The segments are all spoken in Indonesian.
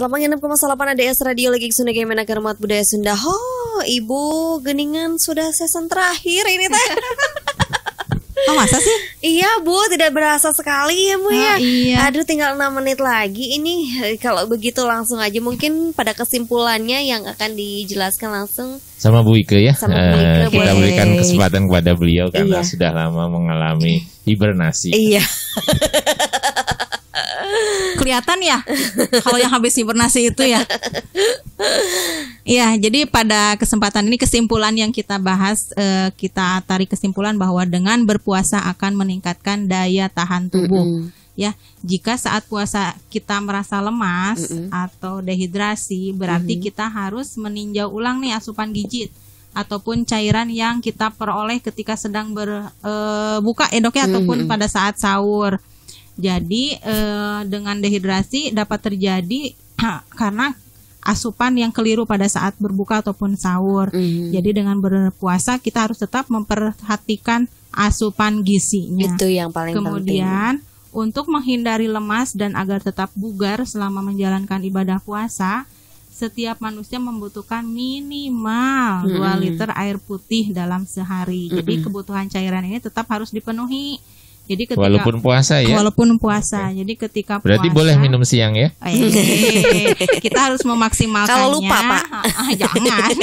Ke masalah ADS Radio lagi Sunda Gemena Kermat Budaya Sunda. Oh, Ibu Geningan sudah season terakhir ini teh. Oh masa sih? Iya Bu, tidak berasa sekali ya Bu ya. Oh, iya. Aduh tinggal 6 menit lagi ini kalau begitu langsung aja mungkin pada kesimpulannya yang akan dijelaskan langsung sama Bu Ike ya. Sama Bu Eh, Ike, kita boleh. berikan kesempatan kepada beliau karena Iya. sudah lama mengalami hibernasi. Iya. Kelihatan ya kalau yang habis hibernasi itu ya. Iya, jadi pada kesempatan ini kesimpulan yang kita bahas eh, kita tarik kesimpulan bahwa dengan berpuasa akan meningkatkan daya tahan tubuh. Mm-mm. Ya, jika saat puasa kita merasa lemas atau dehidrasi, berarti kita harus meninjau ulang nih asupan gizi ataupun cairan yang kita peroleh ketika sedang berbuka ya dok ya ataupun pada saat sahur. Jadi eh, dengan dehidrasi dapat terjadi karena asupan yang keliru pada saat berbuka ataupun sahur. Mhm. Jadi dengan berpuasa kita harus tetap memperhatikan asupan gizinya. Itu yang paling penting. Kemudian untuk menghindari lemas dan agar tetap bugar selama menjalankan ibadah puasa, setiap manusia membutuhkan minimal 2 liter air putih dalam sehari. Jadi kebutuhan cairan ini tetap harus dipenuhi. Jadi ketika Walaupun puasa ya. walaupun puasa. Jadi ketika Berarti puasa, boleh minum siang ya? Eh, kita harus memaksimalkannya. Kalau lupa, Pak. Ah, jangan.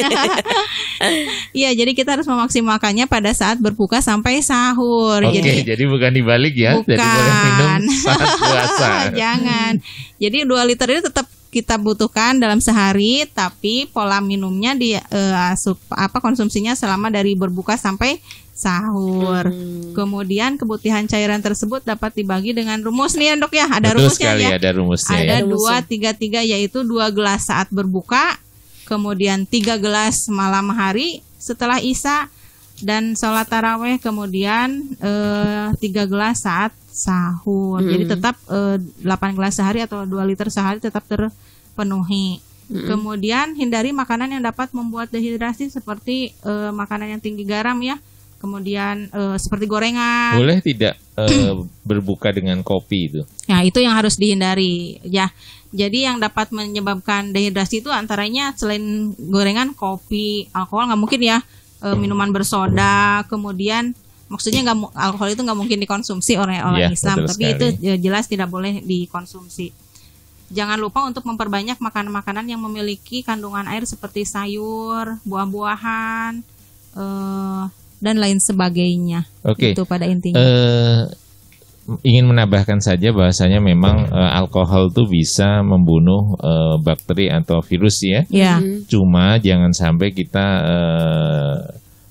Iya, jadi kita harus memaksimalkannya pada saat berbuka sampai sahur. Oke, Jadi jadi bukan dibalik ya. bukan. Jadi boleh minum saat puasa. jangan. Jadi 2 liter itu tetap kita butuhkan dalam sehari, tapi pola minumnya di eh, asup apa konsumsinya selama dari berbuka sampai sahur. Hmm. Kemudian kebutuhan cairan tersebut dapat dibagi dengan rumus nih ya dok ya. Ada Betul rumusnya sekali ya. ada rumusnya Ada ya. dua tiga tiga yaitu dua gelas saat berbuka, kemudian tiga gelas malam hari setelah isya dan sholat taraweh kemudian eh, tiga gelas saat sahur. Jadi tetap eh, 8 gelas sehari atau 2 liter sehari tetap terpenuhi. Kemudian hindari makanan yang dapat membuat dehidrasi seperti eh, makanan yang tinggi garam ya. Kemudian eh, seperti gorengan. Boleh tidak eh, berbuka dengan kopi itu? Nah, itu yang harus dihindari ya. Jadi yang dapat menyebabkan dehidrasi itu antaranya selain gorengan, kopi, alkohol nggak mungkin ya. E, minuman bersoda, kemudian maksudnya nggak alkohol itu nggak mungkin dikonsumsi oleh orang Iya, Islam, tapi sekali. itu je- jelas tidak boleh dikonsumsi. Jangan lupa untuk memperbanyak makanan-makanan yang memiliki kandungan air seperti sayur, buah-buahan, eh, dan lain sebagainya. Oke. Itu pada intinya. Eh, ingin menambahkan saja bahwasanya memang eh, alkohol tuh bisa membunuh eh, bakteri atau virus ya. ya. Cuma jangan sampai kita eh,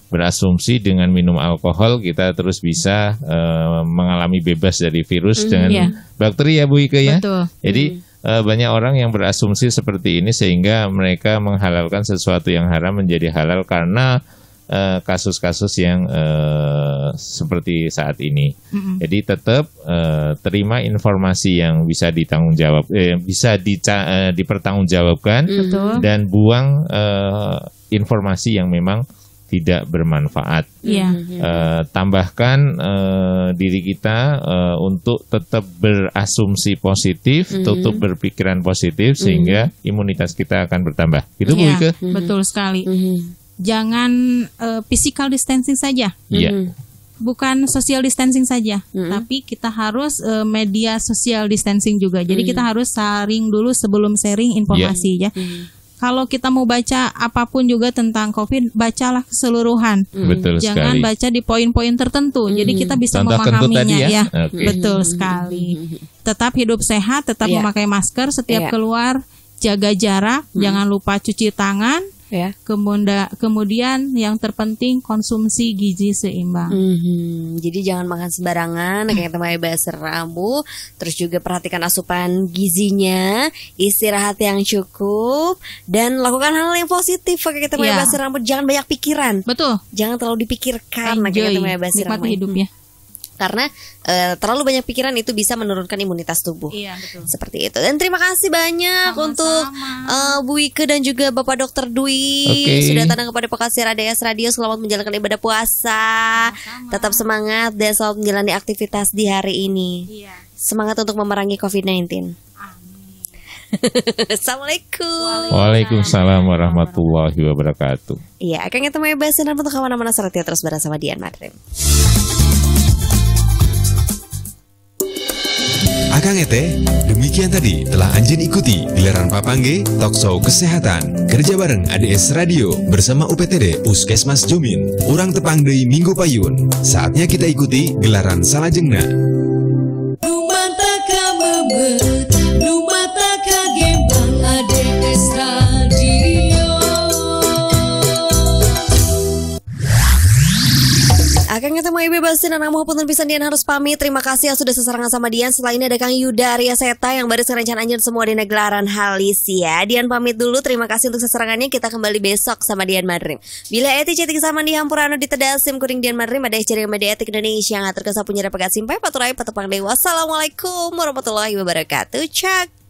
berasumsi dengan minum alkohol kita terus bisa eh, mengalami bebas dari virus dengan Iya. bakteri ya Bu Ike ya. Betul. Jadi eh, banyak orang yang berasumsi seperti ini sehingga mereka menghalalkan sesuatu yang haram menjadi halal karena eh, kasus-kasus yang eh, seperti saat ini. Mm-mm. Jadi tetap eh, terima informasi yang bisa ditanggungjawab, eh, bisa dica- eh, dipertanggungjawabkan Betul. dan buang eh, informasi yang memang tidak bermanfaat. Iya. Eh, tambahkan eh, diri kita eh, untuk tetap berasumsi positif, tutup berpikiran positif sehingga imunitas kita akan bertambah. Itu Bu Iya, Ike? betul sekali. Mhm. Jangan eh, physical distancing saja, Iya. bukan social distancing saja, tapi kita harus eh, media social distancing juga. Jadi kita harus saring dulu sebelum sharing informasi ya. Kalau kita mau baca apa pun juga tentang COVID, bacalah keseluruhan. Betul Jangan sekali. baca di poin-poin tertentu. Jadi kita bisa Contoh memahaminya tadi ya? ya. Oke. Betul sekali. Tetap hidup sehat, tetap Iya. memakai masker setiap Iya. keluar, jaga jarak, jangan lupa cuci tangan. Ya. Kemudian, kemudian yang terpenting konsumsi gizi seimbang. Mhm. Jadi jangan makan sembarangan kayak teman bahasa Rabu. Terus juga perhatikan asupan gizinya, istirahat yang cukup dan lakukan hal yang positif kayak kita Iya. bahasa rambut. Jangan banyak pikiran. Betul. Jangan terlalu dipikirkan kayak kita bahasa nikmati hidupnya. Karena eh, terlalu banyak pikiran itu bisa menurunkan imunitas tubuh. Iya betul. Seperti itu. Dan terima kasih banyak Sama-sama. untuk eh, Bu Ike dan juga Bapak Dokter Dwi Oke. sudah datang kepada Pokasir ADS Radio selamat menjalankan ibadah puasa. Tetap semangat dan selamat menjalani aktivitas di hari ini. Iya. Semangat untuk memerangi COVID-19. Amin. Assalamualaikum. Waalaikumsalam warahmatullahi wabarakatuh. Iya, akan kita mau bahas dan untuk ke mana-mana serta terus bersama Dian Madrim. Akang Ete, demikian tadi telah Anjin ikuti gelaran Papangge Talkshow Kesehatan kerja bareng ADS Radio bersama UPTD Puskesmas Jomin. Orang tepang Dei Minggu Payun. Saatnya kita ikuti gelaran Salajengna. Akan ketemu Ibu Basin dan Amu pun bisa Dian harus pamit. Terima kasih yang sudah sesarangan sama Dian. Setelah ini ada Kang Yuda Arya Seta yang baru serencana anjir semua di negelaran halis ya. Dian pamit dulu. Terima kasih untuk sesarangannya. Kita kembali besok sama Dian Madrim. Bila etik cetik sama di Hampurano di Tedasim kuring Dian Madrim ada jaring media etik Indonesia yang ngatur kesapunya pegat simpai paturai patupang dewa. Wassalamualaikum warahmatullahi wabarakatuh. Cak.